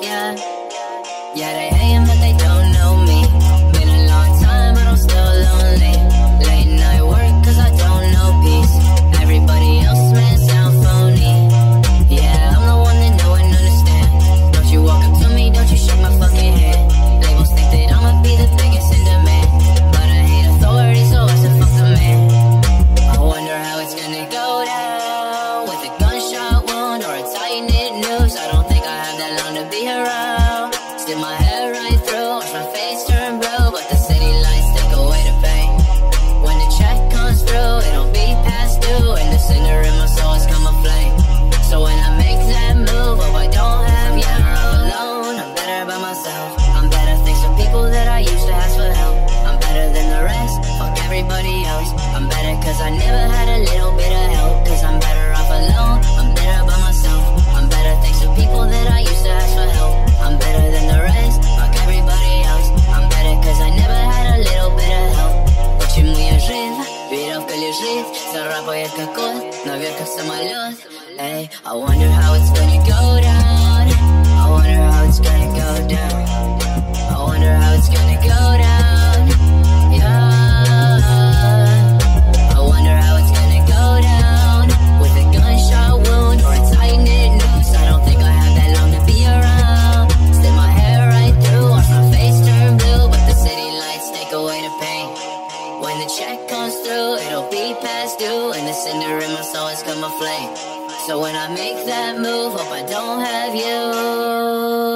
yeah. Yeah, they hating, but they don't know me. Be around. Stick my head right through, watch my face turn blue, but the city lights take away the pain. When the check comes through, it'll be past due, and the cinder in my soul is come aflame. So when I make that move, oh I don't have you alone. I'm better by myself. I'm better thanks to people that I used to ask for help. I'm better than the rest. Fuck everybody else. I'm better cause I never Веревка лежит, царапает как кот, наверх как самолет. Эй, I wonder how it's gonna go down. check comes through, it'll be past due, and the cinder in my soul has come aflame. So when I make that move, hope I don't have you.